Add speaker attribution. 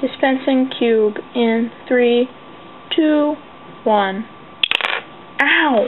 Speaker 1: Dispensing cube in three, two, one. Ow!